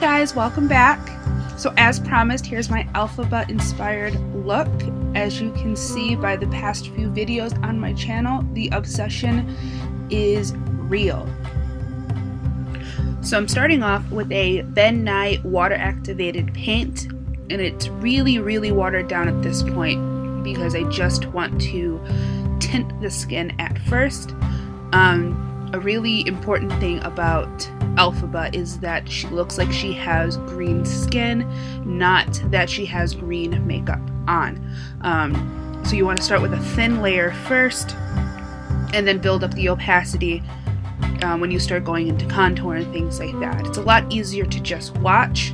Guys, welcome back. So as promised, here's my Elphaba inspired look. As you can see by the past few videos on my channel, the obsession is real. So I'm starting off with a Ben Nye water activated paint and it's really really watered down at this point because I just want to tint the skin at first. Um, a really important thing about Elphaba is that she looks like she has green skin, not that she has green makeup on. Um, so you want to start with a thin layer first, and then build up the opacity um, when you start going into contour and things like that. It's a lot easier to just watch.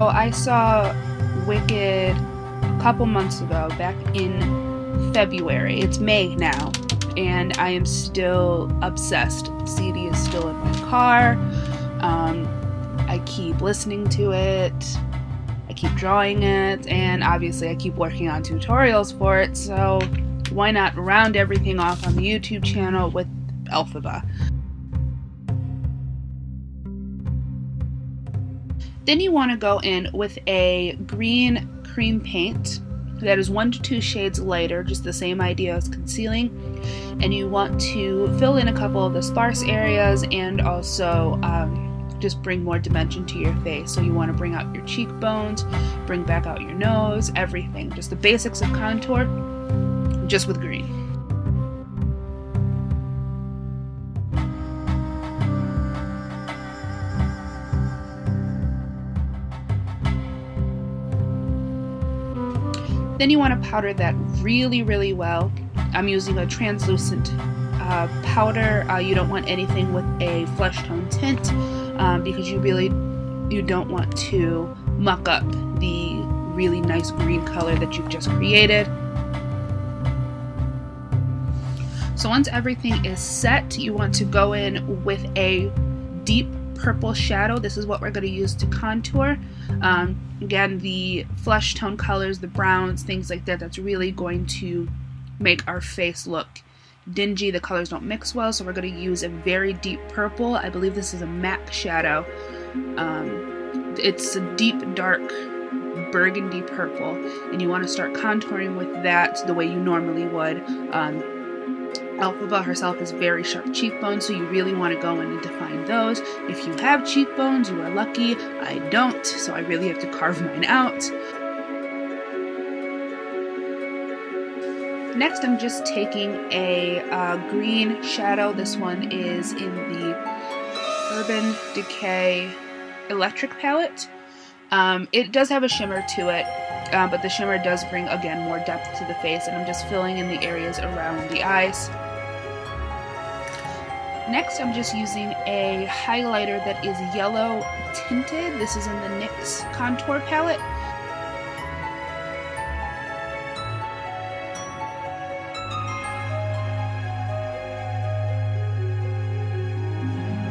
Oh, I saw Wicked a couple months ago, back in February. It's May now and I am still obsessed. CD is still in my car. Um, I keep listening to it. I keep drawing it, and obviously, I keep working on tutorials for it. So, why not round everything off on the YouTube channel with Elphaba? Then you want to go in with a green cream paint that is one to two shades lighter, just the same idea as concealing. And you want to fill in a couple of the sparse areas and also um, just bring more dimension to your face. So you want to bring out your cheekbones, bring back out your nose, everything. Just the basics of contour, just with green. Then you want to powder that really, really well. I'm using a translucent uh, powder. Uh, you don't want anything with a flesh tone tint um, because you really you don't want to muck up the really nice green color that you've just created. So once everything is set, you want to go in with a deep purple shadow. This is what we're going to use to contour. Um, again, the flesh tone colors, the browns, things like that, that's really going to make our face look dingy. The colors don't mix well, so we're going to use a very deep purple. I believe this is a MAC shadow. Um, it's a deep, dark burgundy purple, and you want to start contouring with that the way you normally would. Um, Elphaba herself has very sharp cheekbones, so you really want to go in and define those. If you have cheekbones, you are lucky. I don't, so I really have to carve mine out. Next, I'm just taking a uh, green shadow. This one is in the Urban Decay Electric palette. Um, it does have a shimmer to it, uh, but the shimmer does bring, again, more depth to the face, and I'm just filling in the areas around the eyes. Next, I'm just using a highlighter that is yellow tinted. This is in the NYX Contour Palette.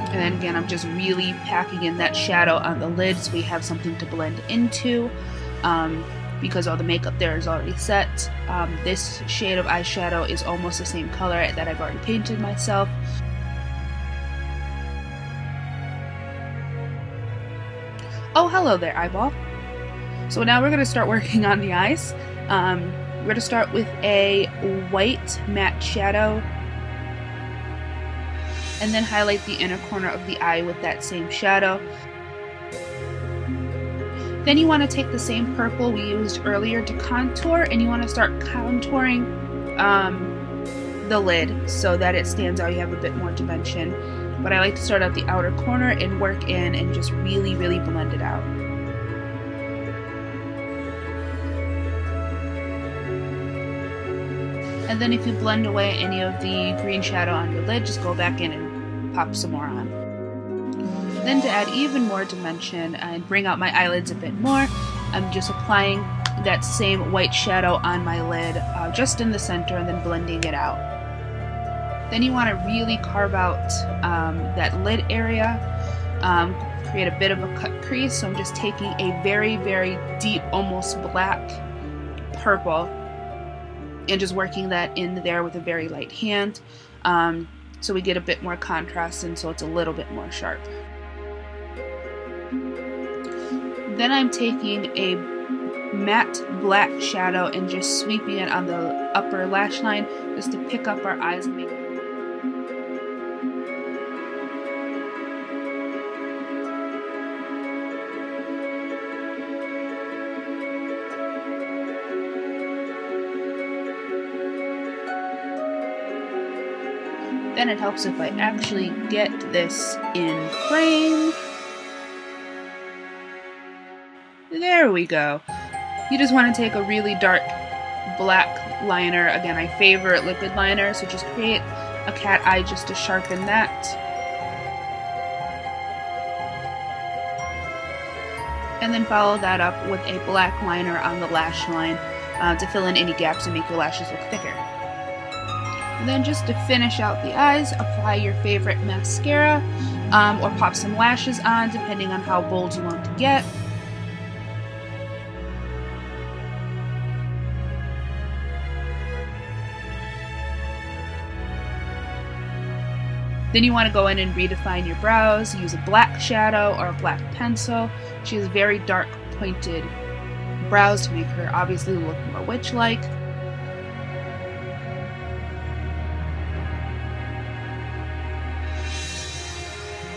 And then again, I'm just really packing in that shadow on the lid so we have something to blend into. Um, because all the makeup there is already set. Um, this shade of eyeshadow is almost the same color that I've already painted myself. Oh, hello there, eyeball. So now we're going to start working on the eyes. Um, we're going to start with a white matte shadow and then highlight the inner corner of the eye with that same shadow. Then you want to take the same purple we used earlier to contour and you want to start contouring um, the lid so that it stands out. You have a bit more dimension but I like to start at the outer corner and work in and just really, really blend it out. And then if you blend away any of the green shadow on your lid, just go back in and pop some more on. Then to add even more dimension and bring out my eyelids a bit more, I'm just applying that same white shadow on my lid uh, just in the center and then blending it out. Then you want to really carve out um, that lid area, um, create a bit of a cut crease. So I'm just taking a very, very deep, almost black purple and just working that in there with a very light hand. Um, so we get a bit more contrast and so it's a little bit more sharp. Then I'm taking a matte black shadow and just sweeping it on the upper lash line just to pick up our eyes and make Then it helps if I actually get this in frame. There we go. You just want to take a really dark black liner. Again, I favor liquid liner, so just create a cat eye just to sharpen that. And then follow that up with a black liner on the lash line uh, to fill in any gaps and make your lashes look thicker. Then just to finish out the eyes, apply your favorite mascara um, or pop some lashes on depending on how bold you want to get. Then you want to go in and redefine your brows. Use a black shadow or a black pencil. She has very dark pointed brows to make her obviously look more witch-like.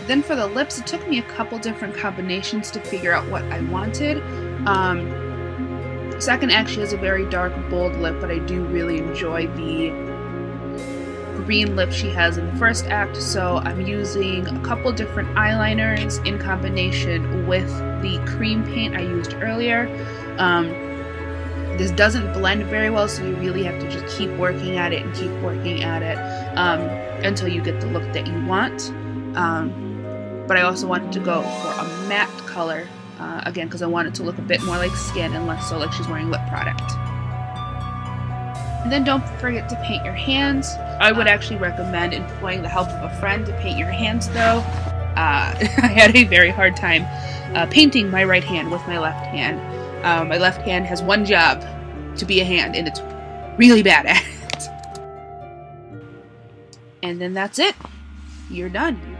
Then for the lips, it took me a couple different combinations to figure out what I wanted. Um, second actually has a very dark, bold lip, but I do really enjoy the green lip she has in the first act, so I'm using a couple different eyeliners in combination with the cream paint I used earlier. Um, this doesn't blend very well, so you really have to just keep working at it and keep working at it um, until you get the look that you want. Um, but I also wanted to go for a matte color, uh, again, because I want it to look a bit more like skin and less so like she's wearing lip product. And then don't forget to paint your hands. I would actually recommend employing the help of a friend to paint your hands though. Uh, I had a very hard time uh, painting my right hand with my left hand. Uh, my left hand has one job to be a hand, and it's really bad at it. And then that's it. You're done.